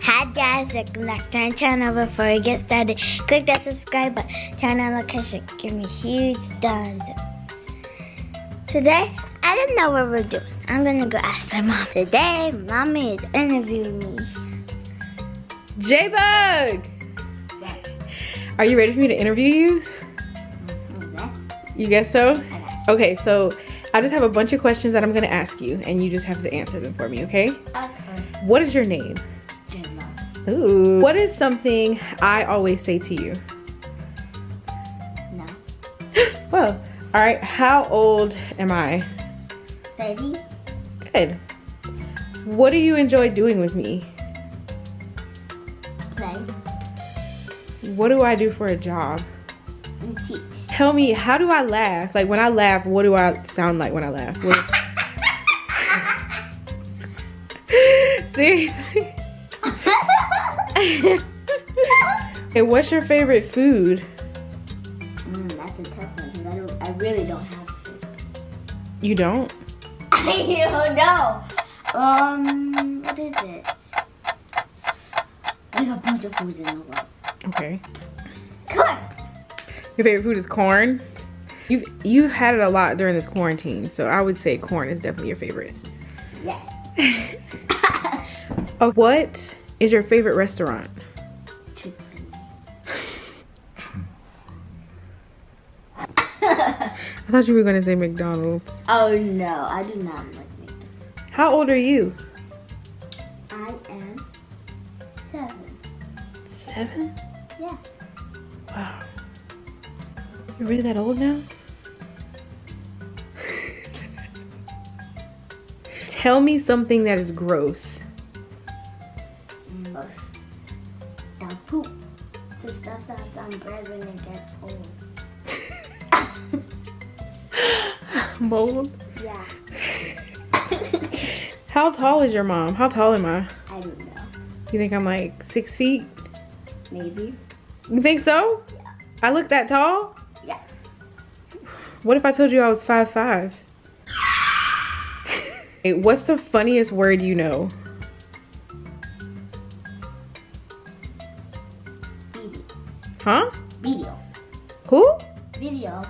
Hi guys, welcome back to my channel. Before we get started, click that subscribe button, turn on notifications, give me huge thumbs up. Today, I don't know what we're doing. I'm gonna go ask my mom. Today, mommy is interviewing me. J-Bug! Are you ready for me to interview you? Mm-hmm. You guess so? Okay, so I just have a bunch of questions that I'm gonna ask you and you just have to answer them for me, okay? Okay. What is your name? Jenna. Ooh. What is something I always say to you? No. Well, all right, how old am I? 30? Good. What do you enjoy doing with me? Play. What do I do for a job? And teach. Tell me, how do I laugh? Like when I laugh, what do I sound like when I laugh? Seriously? and what's your favorite food? Mm, that's a tough one I, don't, I really don't have food. You don't? I don't know. Um, what is it? There's a bunch of foods in the world. Okay. Corn. Your favorite food is corn? You've you've had it a lot during this quarantine, so I would say corn is definitely your favorite. Yes. Oh, what is your favorite restaurant? I thought you were gonna say McDonald's. Oh no, I do not like McDonald's. How old are you? I am seven. Seven? Yeah. Wow. You're really that old now? Tell me something that is gross. Most. The poop. The stuff that's on bread when it gets old. Mold. Yeah. How tall is your mom? How tall am I? I don't know. You think I'm like six feet? Maybe. You think so? Yeah. I look that tall? Yeah. What if I told you I was five five? hey, what's the funniest word you know? Huh? Video. Who? Video.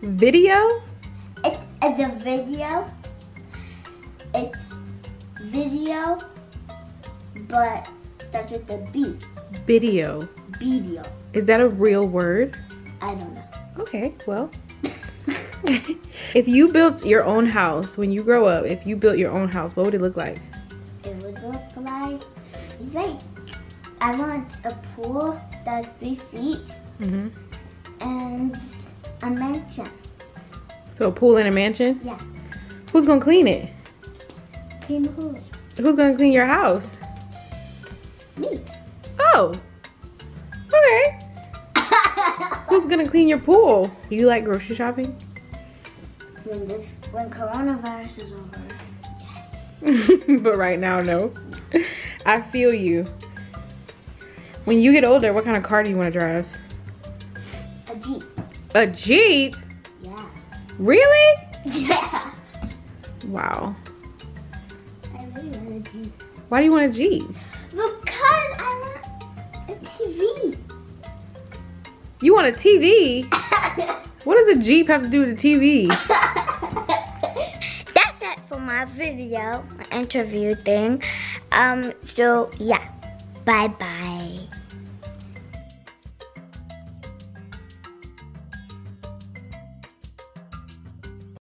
Video? It is a video. It's video, but starts with a B. Video. Video. Is that a real word? I don't know. Okay, well. if you built your own house when you grow up, if you built your own house, what would it look like? It would look like like I want a pool that's three feet hmm and a mansion. So a pool and a mansion? Yeah. Who's gonna clean it? Clean the pool. Who's gonna clean your house? Me. Oh. Okay. Who's gonna clean your pool? Do you like grocery shopping? when this when coronavirus is over. Yes. but right now, no. I feel you. When you get older, what kind of car do you want to drive? A Jeep. A Jeep? Yeah. Really? Yeah. Wow. I really want a Jeep. Why do you want a Jeep? Because I want a TV. You want a TV? What does a Jeep have to do with a TV? That's it for my video, my interview thing. Um, so yeah. Bye bye.